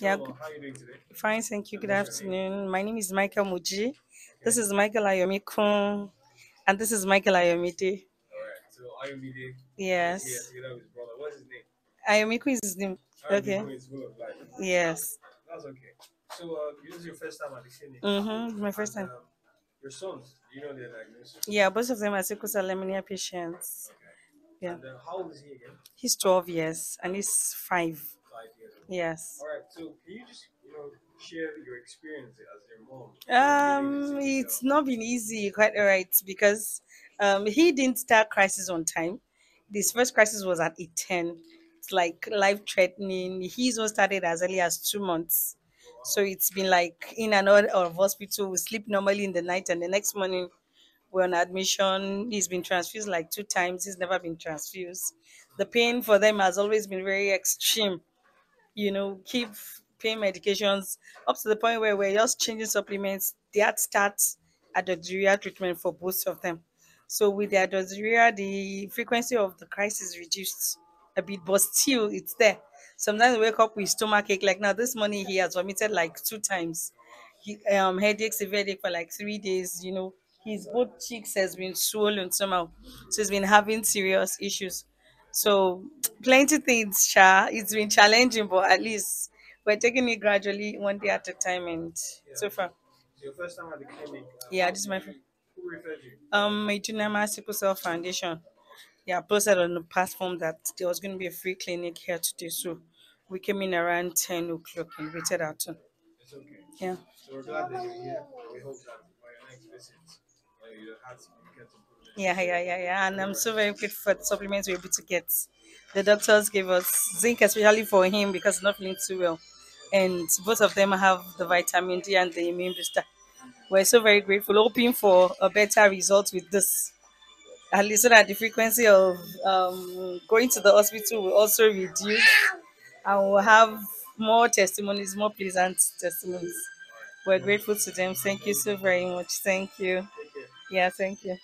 Yeah, Hello, how are you doing today? fine, thank you. Good afternoon. My name is Michael Muji. This is Michael Ayomikun, and this is Michael Ayomide. Alright, so Ayomide Yes. here together with his brother. What's his name? Ayomikun is his name. Okay. Is full of life. Yes. That's okay. So uh, this is your first time at the clinic. Mm-hmm. My first And, time. um, your sons, you know their diagnosis? Yeah, both of them are sickle cell anemia patients. Okay. Yeah. And uh, how old is he again? He's 12 years and he's five. Five years old. Yes. All right. So can you just you know share your experience as their mom? Um, it's not been easy, quite all right, because um, he didn't start crisis on time. This first crisis was at 10. It's like life threatening. He's one started as early as two months. So it's been like in and out of hospital. We sleep normally in the night, and the next morning we're on admission. He's been transfused like two times. He's never been transfused. The pain for them has always been very extreme you know, keep paying medications up to the point where we're just changing supplements. They had start hydroxyurea treatment for both of them. So with the hydroxyurea, the frequency of the crisis reduced a bit, but still it's there. Sometimes we wake up with stomach ache. Like now, this morning he has vomited like two times. He, um, headache, severe headache for like three days. You know, his both cheeks has been swollen somehow, so he's been having serious issues. So plenty things, Sha. It's been challenging, but at least we're taking it gradually, one day at a time, and so far. Your first time at the clinic. uh, Yeah, this is my you- Who referred you? Um, my Junama Sickle Cell Foundation. Yeah, posted on the platform that there was going to be a free clinic here today, so we came in around ten o'clock and waited out. too. It's okay. Yeah. So we're glad that you're here. We hope that by your next visit, uh, you had significant improvement. Yeah, yeah, yeah, yeah. And I'm so very grateful for the supplements we're able to get. The doctors gave us zinc, especially for him because he's not feeling too well. And both of them have the vitamin D and the immune booster. We're so very grateful, hoping for a better result with this. At least so that the frequency of um, going to the hospital will also reduce and we'll have more testimonies, more pleasant testimonies. We're grateful to them. Thank you so very much. Thank you. Yeah, thank you.